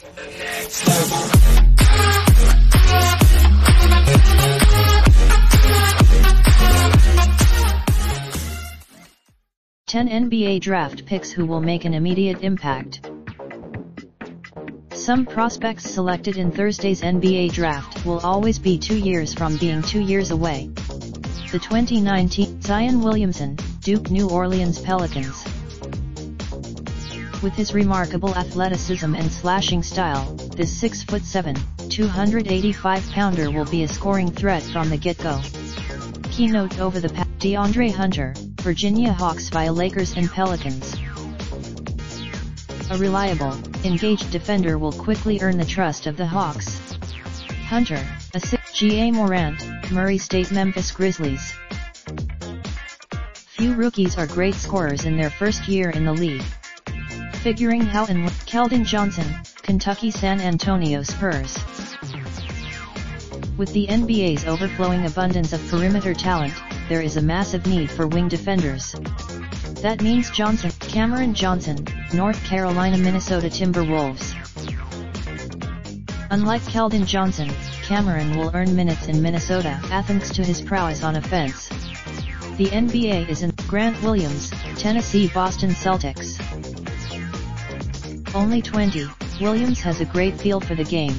Ten NBA draft picks who will make an immediate impact. Some prospects selected in Thursday's NBA draft will always be two years from being two years away. The 2019 Zion Williamson, Duke New Orleans Pelicans. With his remarkable athleticism and slashing style, this 6'7", 285-pounder will be a scoring threat from the get-go. Keynote over the past DeAndre Hunter, Virginia Hawks via Lakers and Pelicans. A reliable, engaged defender will quickly earn the trust of the Hawks. Hunter, a 6 Ja Morant, Murray State Memphis Grizzlies. Few rookies are great scorers in their first year in the league. Figuring how and Keldon Johnson, Kentucky San Antonio Spurs. With the NBA's overflowing abundance of perimeter talent, there is a massive need for wing defenders. That means Johnson, Cameron Johnson, North Carolina Minnesota Timberwolves. Unlike Keldon Johnson, Cameron will earn minutes in Minnesota thanks to his prowess on offense. The NBA is in Grant Williams, Tennessee Boston Celtics. Only 20, Williams has a great feel for the game.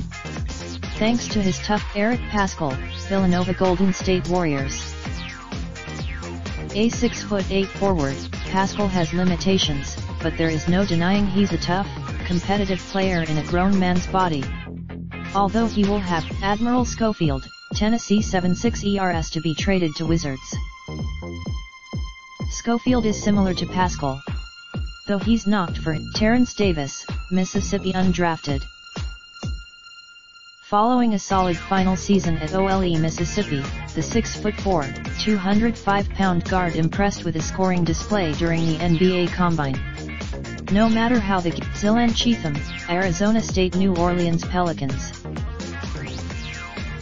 Thanks to his tough Eric Paschall, Villanova Golden State Warriors. A 6'8 forward, Paschall has limitations, but there is no denying he's a tough, competitive player in a grown man's body. Although he will have Admiral Schofield, Tennessee 76ers to be traded to Wizards. Schofield is similar to Paschall. Though he's knocked for Terence Davis, Mississippi undrafted. Following a solid final season at OLE Mississippi, the 6'4", 205-pound guard impressed with a scoring display during the NBA Combine. No matter how the Zylan Cheatham, Arizona State New Orleans Pelicans.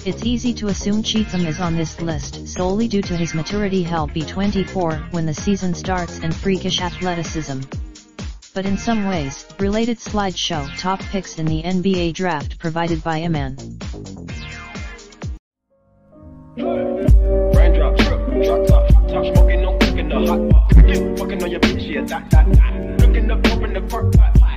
It's easy to assume Cheatham is on this list solely due to his maturity he'll be 24 when the season starts and freakish athleticism but in some ways, related slideshow top picks in the NBA draft provided by Iman. Looking up, open the park.